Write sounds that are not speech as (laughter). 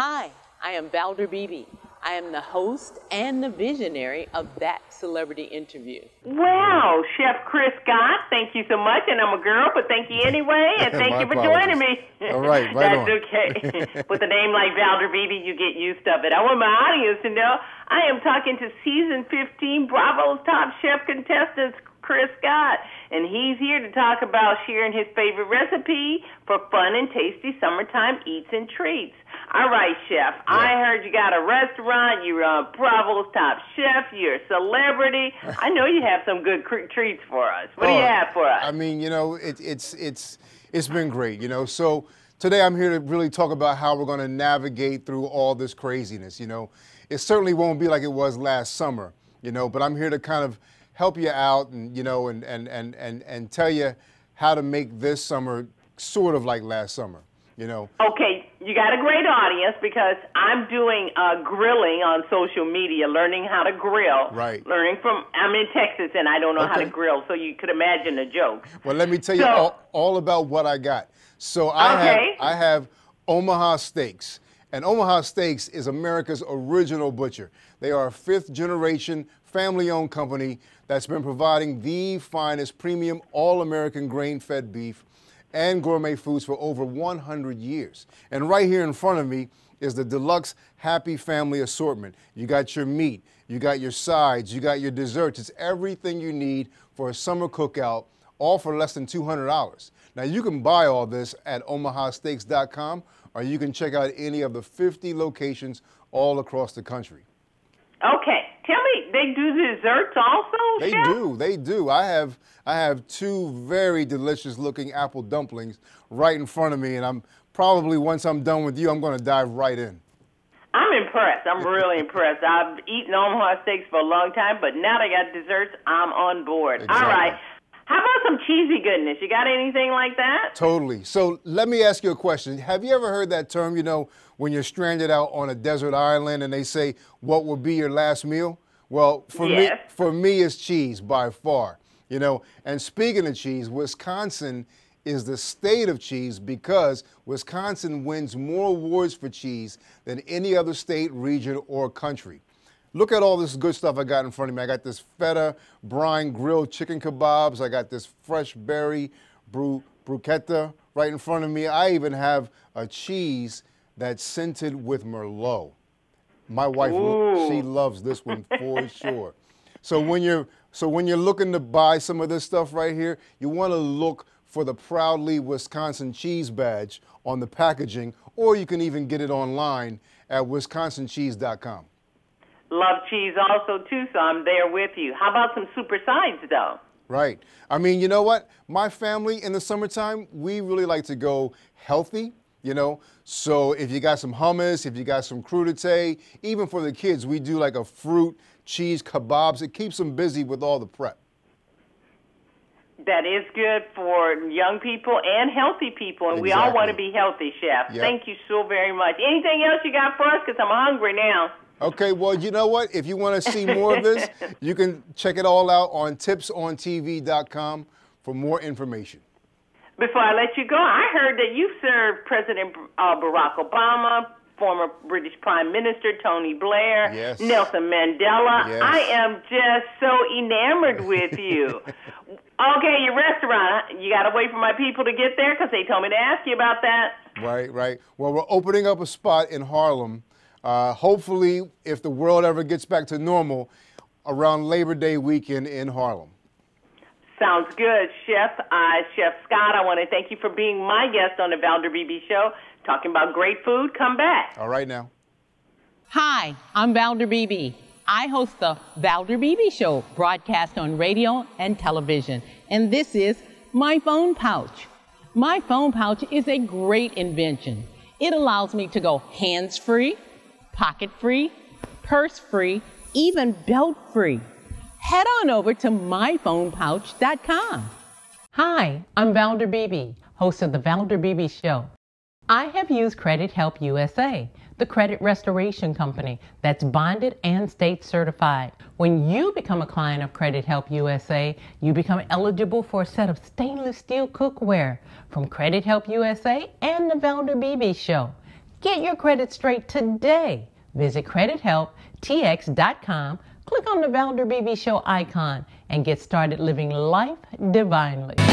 Hi, I am Valder Beebe. I am the host and the visionary of that celebrity interview. Wow, Chef Chris Scott, thank you so much. And I'm a girl, but thank you anyway. (laughs) And thank you for apologies. joining me. All right, (laughs) right That's on. okay. (laughs) With a name like Valder Beebe, you get used to it. I want my audience to know I am talking to season 15 Bravo's top chef contestants, Chris Scott. And he's here to talk about sharing his favorite recipe for fun and tasty summertime eats and treats. All right, Chef. I heard you got a restaurant. You're uh, Bravo's top chef. You're a celebrity. I know you have some good cr- treats for us. What do you Oh, have for us? I mean, you know, it, it's it's it's been great, you know. So today I'm here to really talk about how we're going to navigate through all this craziness. You know, it certainly won't be like it was last summer, you know. But I'm here to kind of help you out and you know and and and and and tell you how to make this summer sort of like last summer. You know, Okay, you got a great audience because I'm doing uh, grilling on social media, learning how to grill. Right. Learning from, I'm in Texas and I don't know how to grill, so you could imagine the joke. Well, let me tell you all, all about what I got. So I Okay. have I have Omaha Steaks, and Omaha Steaks is America's original butcher. They are a fifth generation family-owned company that's been providing the finest premium all-American grain-fed beef and gourmet foods for over 100 years. And right here in front of me is the deluxe Happy Family assortment. You got your meat, you got your sides, you got your desserts. It's everything you need for a summer cookout, all for less than $200. Now you can buy all this at omahasteaks.com or you can check out any of the 50 locations all across the country. Okay, they do desserts also, They Chef? do, they do. I have I have two very delicious looking apple dumplings right in front of me and I'm probably once I'm done with you, I'm going to dive right in. I'm impressed. I'm really impressed. I've eaten Omaha steaks for a long time, but now they got desserts. I'm on board. All Exactly. right. How about some cheesy goodness? You got anything like that? Totally. So let me ask you a question. Have you ever heard that term, you know, when you're stranded out on a desert island and they say, what will be your last meal? Well, for Yes. me, for me, it's cheese by far. You know, and speaking of cheese, Wisconsin is the state of cheese because Wisconsin wins more awards for cheese than any other state, region, or country. Look at all this good stuff I got in front of me. I got this feta brine grilled chicken kebabs. I got this fresh berry bru- bruschetta right in front of me. I even have a cheese that's scented with Merlot. My wife, lo- she loves this (laughs) one for sure. So when you're so when you're looking to buy some of this stuff right here, you want to look for the proudly Wisconsin cheese badge on the packaging, or you can even get it online at wisconsincheese.com. Love cheese also too, so I'm there with you. How about some super sides though? Right. I mean, you know what? My family in the summertime, we really like to go healthy, you know. So if you got some hummus, if you got some crudité, even for the kids, we do like a fruit cheese kebabs. It keeps them busy with all the prep. That is good for young people and healthy people, and we all want to be healthy, Chef. Yep. Thank you so very much. Anything else you got for us? Because I'm hungry now. Okay, well, you know what? If you want to see more of this, (laughs) you can check it all out on tipsontv.com for more information. Before I let you go, I heard that you served President uh, Barack Obama, former British Prime Minister Tony Blair, Yes. Nelson Mandela. Yes. I am just so enamored with you. (laughs) okay, your restaurant. You got to wait for my people to get there because they told me to ask you about that. Right, right. Well, we're opening up a spot in Harlem. Uh, hopefully, if the world ever gets back to normal, around Labor Day weekend in Harlem. Sounds good, Chef. Uh, Chef Scott, I want to thank you for being my guest on the Valder Beebe Show, talking about great food. Come back. All right now. Hi, I'm Valder Beebe. I host the Valder Beebe Show, broadcast on radio and television. And this is my phone pouch. My phone pouch is a great invention. It allows me to go hands free, pocket free, purse free, even belt free. Head on over to myphonepouch.com. Hi, I'm Valder Beebe, host of the Valder Beebe Show. I have used Credit Help USA, the credit restoration company that's bonded and state certified. When you become a client of Credit Help USA, you become eligible for a set of stainless steel cookware from Credit Help USA and the Valder Beebe Show. Get your credit straight today. Visit credithelptx.com, click on the Valder Beebe Show icon, and get started living life divinely.